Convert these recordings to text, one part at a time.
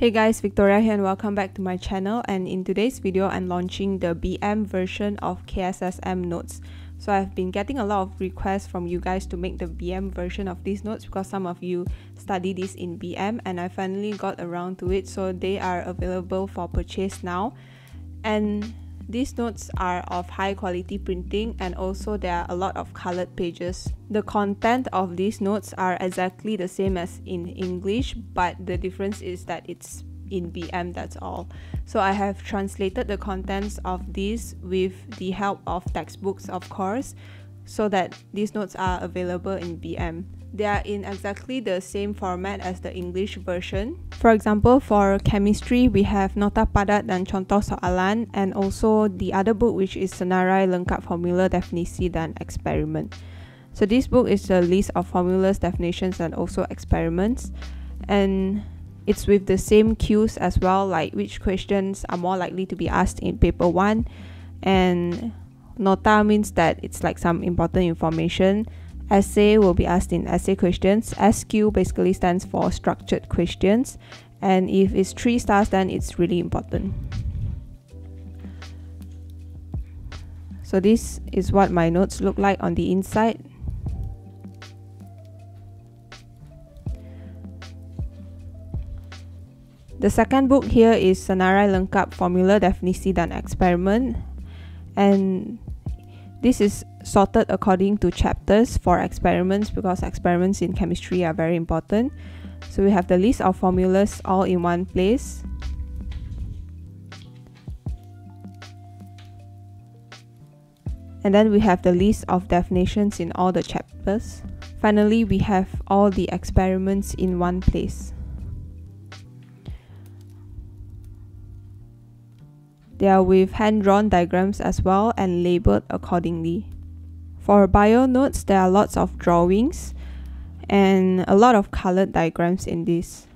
Hey guys, Victoria here and welcome back to my channel and in today's video I'm launching the BM version of KSSM notes. So I've been getting a lot of requests from you guys to make the BM version of these notes because some of you study this in BM and I finally got around to it so they are available for purchase now. And these notes are of high quality printing and also there are a lot of colored pages. The content of these notes are exactly the same as in English, but the difference is that it's in BM, that's all. So I have translated the contents of these with the help of textbooks, of course, so that these notes are available in BM. They are in exactly the same format as the English version. For example, for chemistry, we have Nota Padat dan Contoh Soalan and also the other book which is Senarai Lengkap Formula Definisi dan Eksperimen. So this book is a list of formulas, definitions and also experiments and it's with the same cues as well like which questions are more likely to be asked in paper 1 and nota means that it's like some important information Essay will be asked in essay questions. SQ basically stands for structured questions. And if it's three stars, then it's really important. So this is what my notes look like on the inside. The second book here is Senarai Lengkap Formula Definisi dan Eksperimen and this is sorted according to chapters for experiments because experiments in chemistry are very important. So we have the list of formulas all in one place. And then we have the list of definitions in all the chapters. Finally, we have all the experiments in one place. They are with hand-drawn diagrams as well and labeled accordingly. For bio notes, there are lots of drawings and a lot of colored diagrams in this.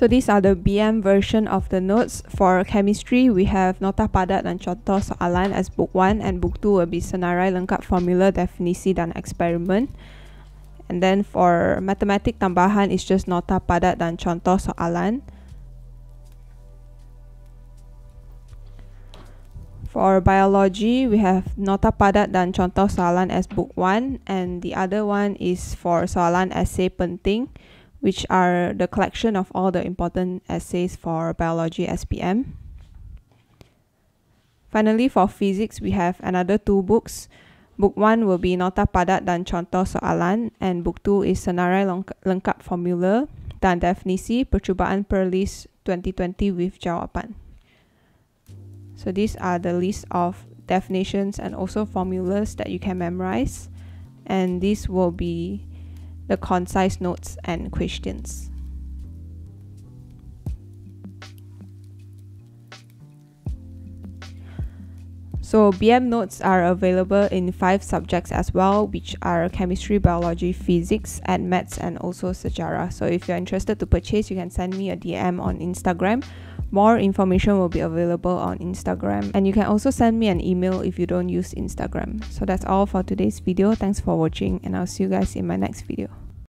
So these are the BM version of the notes. For chemistry, we have Nota Padat dan Contoh Soalan as book 1 and book 2 will be Senarai Lengkap Formula Definisi dan Eksperimen. And then for matematik tambahan, it's just Nota Padat dan Contoh Soalan. For biology, we have Nota Padat dan Contoh Soalan as book 1 and the other one is for Soalan Esei Penting which are the collection of all the important essays for biology SPM. Finally, for physics, we have another two books. Book 1 will be Nota Padat dan Contoh Soalan and book 2 is Senarai Lengkap Formula dan Definisi Percubaan Perlis 2020 with Jawapan. So these are the list of definitions and also formulas that you can memorize and this will be the concise notes and questions. So BM notes are available in five subjects as well, which are chemistry, biology, physics, and maths, and also sejarah. So if you're interested to purchase, you can send me a DM on Instagram more information will be available on Instagram and you can also send me an email if you don't use Instagram. So that's all for today's video. Thanks for watching and I'll see you guys in my next video.